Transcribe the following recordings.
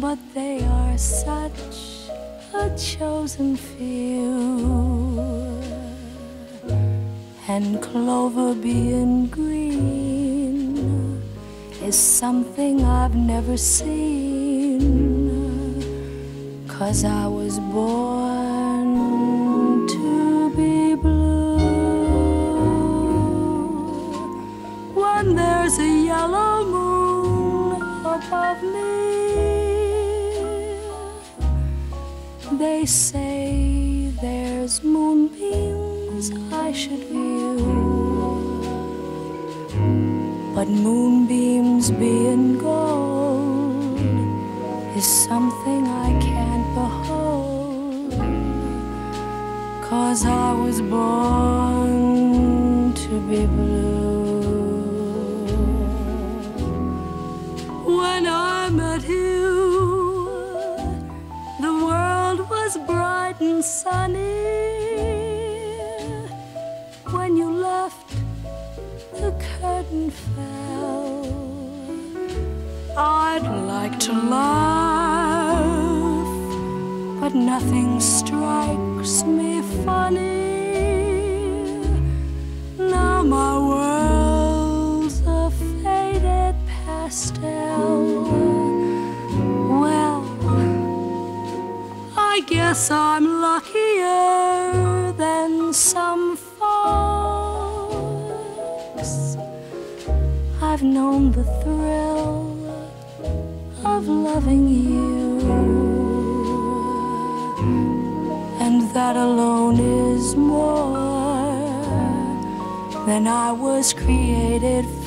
but they are such a chosen few. And clover being green is something I've never seen. Cause I was born they say there's moonbeams I should view. But moonbeams being gold is something I can't behold. Cause I was born to be blue. When I met you, was bright and sunny. When you left, the curtain fell. I'd like to laugh, but nothing strikes me funny. Now my world's a faded pastel. Guess I'm luckier than some folks. I've known the thrill of loving you, and that alone is more than I was created for.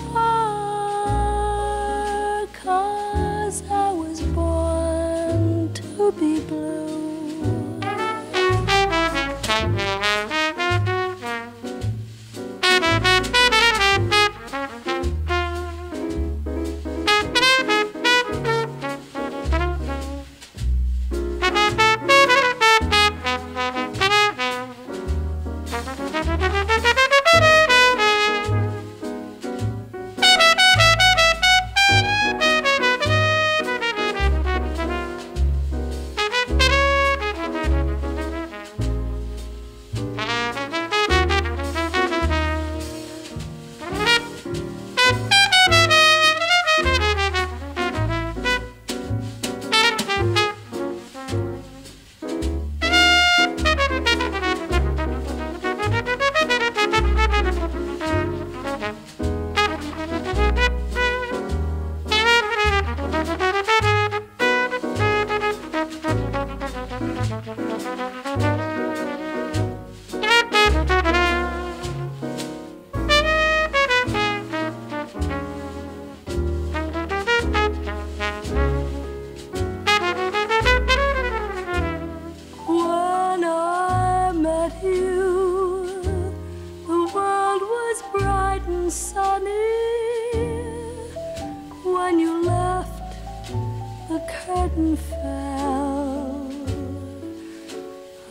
Curtain fell.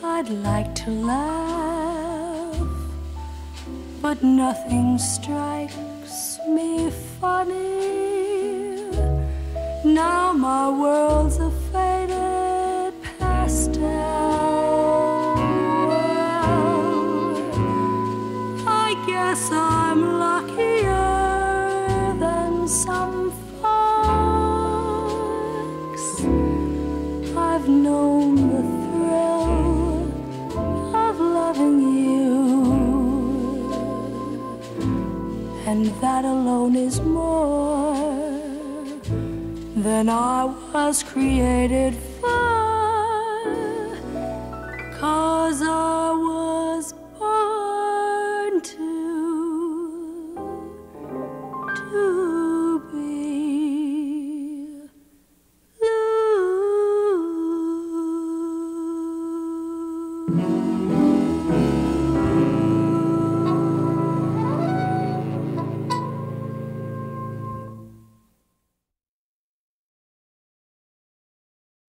I'd like to laugh, but nothing strikes me funny. Now my world's a faded pastel. I guess I'm luckier than some and that alone is more than I was created for.